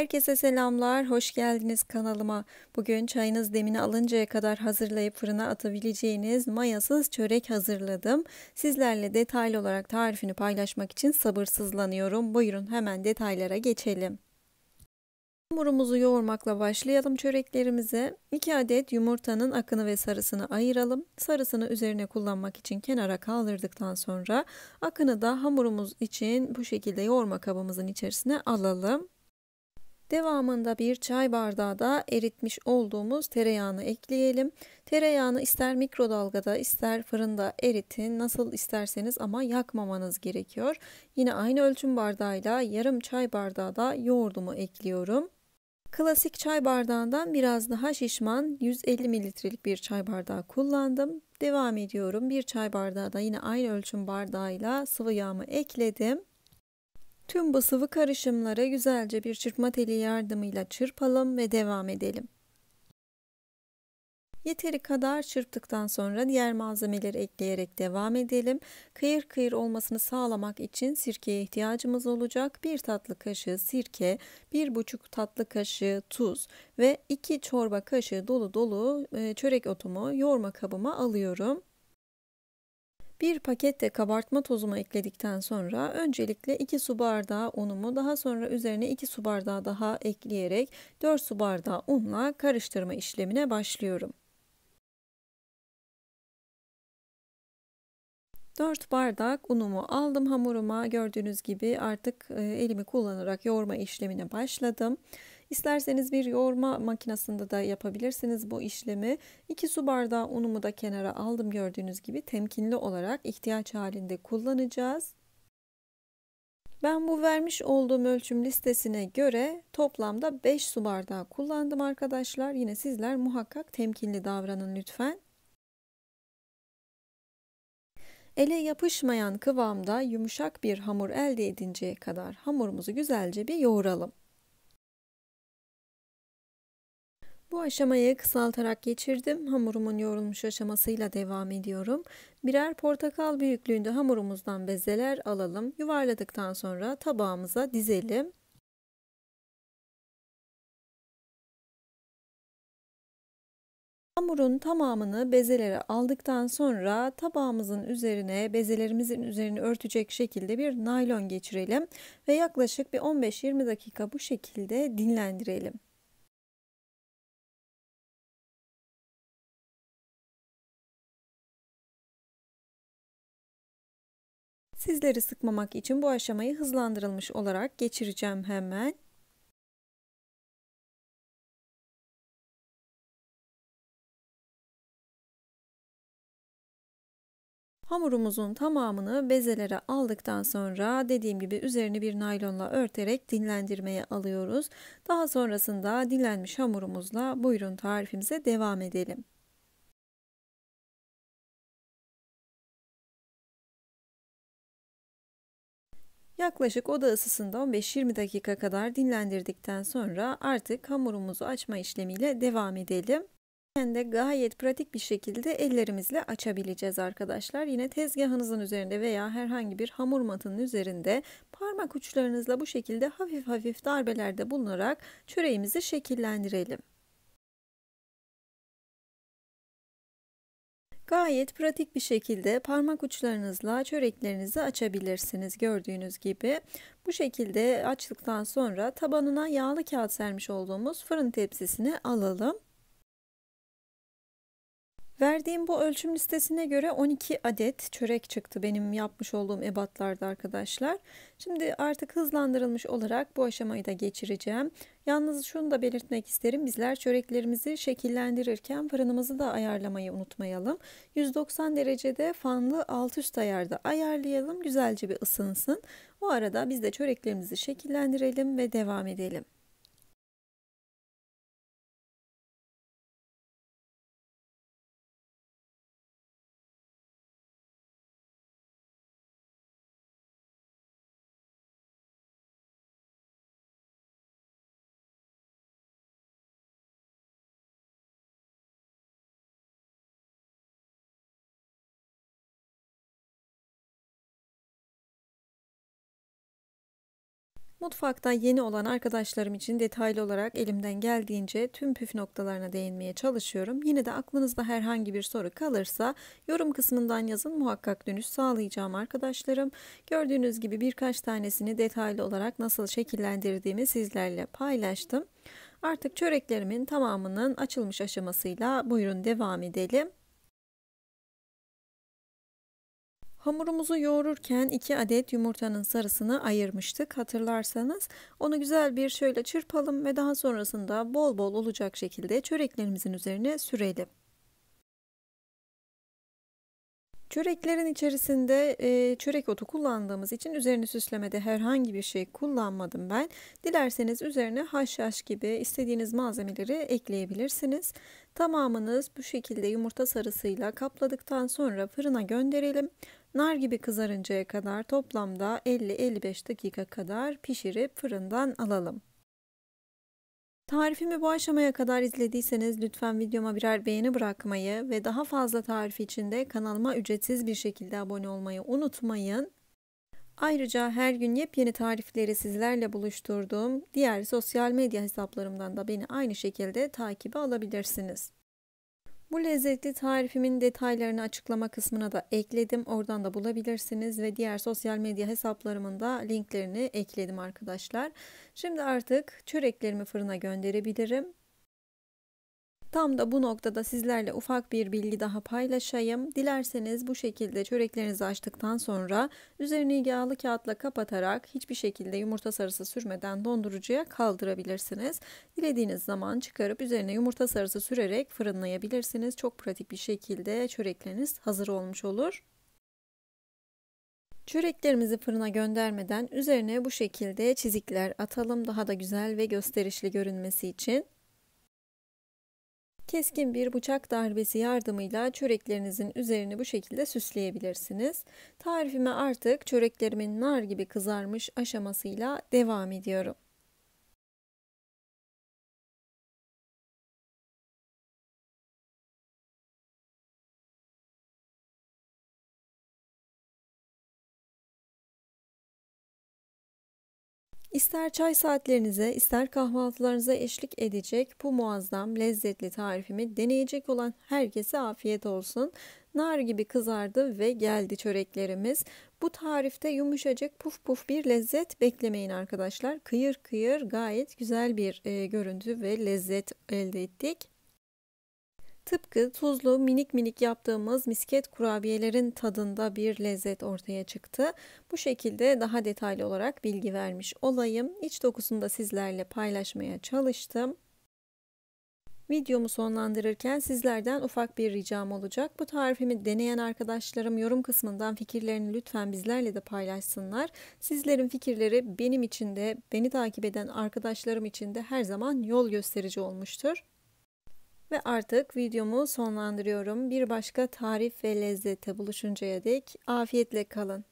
Herkese selamlar, hoş geldiniz kanalıma. Bugün çayınız demini alıncaya kadar hazırlayıp fırına atabileceğiniz mayasız çörek hazırladım. Sizlerle detaylı olarak tarifini paylaşmak için sabırsızlanıyorum. Buyurun hemen detaylara geçelim. Hamurumuzu yoğurmakla başlayalım çöreklerimize. 2 adet yumurtanın akını ve sarısını ayıralım. Sarısını üzerine kullanmak için kenara kaldırdıktan sonra akını da hamurumuz için bu şekilde yoğurma kabımızın içerisine alalım. Devamında bir çay bardağı da eritmiş olduğumuz tereyağını ekleyelim. Tereyağını ister mikrodalgada ister fırında eritin. Nasıl isterseniz ama yakmamanız gerekiyor. Yine aynı ölçüm bardağıyla yarım çay bardağı da yoğurdumu ekliyorum. Klasik çay bardağından biraz daha şişman 150 mililitrelik bir çay bardağı kullandım. Devam ediyorum. Bir çay bardağı da yine aynı ölçüm bardağıyla sıvı yağımı ekledim. Tüm bu sıvı karışımları güzelce bir çırpma teli yardımıyla çırpalım ve devam edelim. Yeteri kadar çırptıktan sonra diğer malzemeleri ekleyerek devam edelim. Kıyır kıyır olmasını sağlamak için sirkeye ihtiyacımız olacak. 1 tatlı kaşığı sirke, 1,5 tatlı kaşığı tuz ve 2 çorba kaşığı dolu dolu e, çörek otumu yoğurma kabıma alıyorum. Bir paket de kabartma tozumu ekledikten sonra öncelikle 2 su bardağı unumu daha sonra üzerine 2 su bardağı daha ekleyerek 4 su bardağı unla karıştırma işlemine başlıyorum. 4 bardak unumu aldım hamuruma. Gördüğünüz gibi artık e, elimi kullanarak yoğurma işlemine başladım. İsterseniz bir yoğurma makinesinde de yapabilirsiniz bu işlemi. 2 su bardağı unumu da kenara aldım gördüğünüz gibi temkinli olarak ihtiyaç halinde kullanacağız. Ben bu vermiş olduğum ölçüm listesine göre toplamda 5 su bardağı kullandım arkadaşlar. Yine sizler muhakkak temkinli davranın lütfen. Ele yapışmayan kıvamda yumuşak bir hamur elde edinceye kadar hamurumuzu güzelce bir yoğuralım. Bu aşamayı kısaltarak geçirdim. Hamurumun yoğrulmuş aşamasıyla devam ediyorum. Birer portakal büyüklüğünde hamurumuzdan bezeler alalım. Yuvarladıktan sonra tabağımıza dizelim. Hamurun tamamını bezelere aldıktan sonra tabağımızın üzerine bezelerimizin üzerini örtecek şekilde bir naylon geçirelim ve yaklaşık bir 15-20 dakika bu şekilde dinlendirelim. Sizleri sıkmamak için bu aşamayı hızlandırılmış olarak geçireceğim hemen. Hamurumuzun tamamını bezelere aldıktan sonra dediğim gibi üzerini bir naylonla örterek dinlendirmeye alıyoruz. Daha sonrasında dinlenmiş hamurumuzla buyurun tarifimize devam edelim. Yaklaşık oda ısısında 15-20 dakika kadar dinlendirdikten sonra artık hamurumuzu açma işlemiyle devam edelim. Hem de gayet pratik bir şekilde ellerimizle açabileceğiz arkadaşlar. Yine tezgahınızın üzerinde veya herhangi bir hamur matının üzerinde parmak uçlarınızla bu şekilde hafif hafif darbelerde bulunarak çöreğimizi şekillendirelim. Gayet pratik bir şekilde parmak uçlarınızla çöreklerinizi açabilirsiniz gördüğünüz gibi. Bu şekilde açtıktan sonra tabanına yağlı kağıt sermiş olduğumuz fırın tepsisini alalım. Verdiğim bu ölçüm listesine göre 12 adet çörek çıktı benim yapmış olduğum ebatlarda arkadaşlar. Şimdi artık hızlandırılmış olarak bu aşamayı da geçireceğim. Yalnız şunu da belirtmek isterim. Bizler çöreklerimizi şekillendirirken fırınımızı da ayarlamayı unutmayalım. 190 derecede fanlı alt üst ayarda ayarlayalım. Güzelce bir ısınsın. O arada biz de çöreklerimizi şekillendirelim ve devam edelim. Mutfakta yeni olan arkadaşlarım için detaylı olarak elimden geldiğince tüm püf noktalarına değinmeye çalışıyorum. Yine de aklınızda herhangi bir soru kalırsa yorum kısmından yazın muhakkak dönüş sağlayacağım arkadaşlarım. Gördüğünüz gibi birkaç tanesini detaylı olarak nasıl şekillendirdiğimi sizlerle paylaştım. Artık çöreklerimin tamamının açılmış aşamasıyla buyurun devam edelim. Hamurumuzu yoğururken 2 adet yumurtanın sarısını ayırmıştık hatırlarsanız. Onu güzel bir şöyle çırpalım ve daha sonrasında bol bol olacak şekilde çöreklerimizin üzerine sürelim. Çöreklerin içerisinde e, çörek otu kullandığımız için üzerini süslemede herhangi bir şey kullanmadım ben. Dilerseniz üzerine haşhaş gibi istediğiniz malzemeleri ekleyebilirsiniz. Tamamınız bu şekilde yumurta sarısıyla kapladıktan sonra fırına gönderelim. Nar gibi kızarıncaya kadar toplamda 50-55 dakika kadar pişirip fırından alalım. Tarifimi bu aşamaya kadar izlediyseniz lütfen videoma birer beğeni bırakmayı ve daha fazla tarif için de kanalıma ücretsiz bir şekilde abone olmayı unutmayın. Ayrıca her gün yepyeni tarifleri sizlerle buluşturduğum diğer sosyal medya hesaplarımdan da beni aynı şekilde takibe alabilirsiniz. Bu lezzetli tarifimin detaylarını açıklama kısmına da ekledim. Oradan da bulabilirsiniz ve diğer sosyal medya hesaplarımın da linklerini ekledim arkadaşlar. Şimdi artık çöreklerimi fırına gönderebilirim. Tam da bu noktada sizlerle ufak bir bilgi daha paylaşayım. Dilerseniz bu şekilde çöreklerinizi açtıktan sonra üzerini yağlı kağıtla kapatarak hiçbir şekilde yumurta sarısı sürmeden dondurucuya kaldırabilirsiniz. Dilediğiniz zaman çıkarıp üzerine yumurta sarısı sürerek fırınlayabilirsiniz. Çok pratik bir şekilde çörekleriniz hazır olmuş olur. Çöreklerimizi fırına göndermeden üzerine bu şekilde çizikler atalım daha da güzel ve gösterişli görünmesi için. Keskin bir bıçak darbesi yardımıyla çöreklerinizin üzerini bu şekilde süsleyebilirsiniz. Tarifime artık çöreklerimin nar gibi kızarmış aşamasıyla devam ediyorum. İster çay saatlerinize, ister kahvaltılarınıza eşlik edecek bu muazzam lezzetli tarifimi deneyecek olan herkese afiyet olsun. Nar gibi kızardı ve geldi çöreklerimiz. Bu tarifte yumuşacık puf puf bir lezzet beklemeyin arkadaşlar. Kıyır kıyır gayet güzel bir e, görüntü ve lezzet elde ettik. Tıpkı tuzlu minik minik yaptığımız misket kurabiyelerin tadında bir lezzet ortaya çıktı. Bu şekilde daha detaylı olarak bilgi vermiş olayım. İç dokusunu da sizlerle paylaşmaya çalıştım. Videomu sonlandırırken sizlerden ufak bir ricam olacak. Bu tarifimi deneyen arkadaşlarım yorum kısmından fikirlerini lütfen bizlerle de paylaşsınlar. Sizlerin fikirleri benim için de beni takip eden arkadaşlarım için de her zaman yol gösterici olmuştur. Ve artık videomu sonlandırıyorum. Bir başka tarif ve lezzete buluşuncaya dek afiyetle kalın.